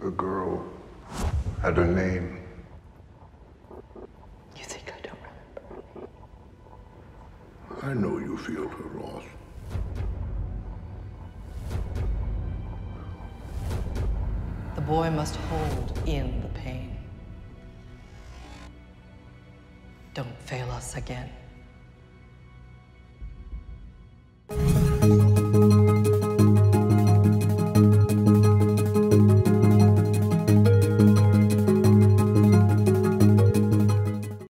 The girl had a name. You think I don't remember? I know you feel her loss. The boy must hold in the pain. Don't fail us again.